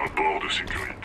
rapport de sécurité.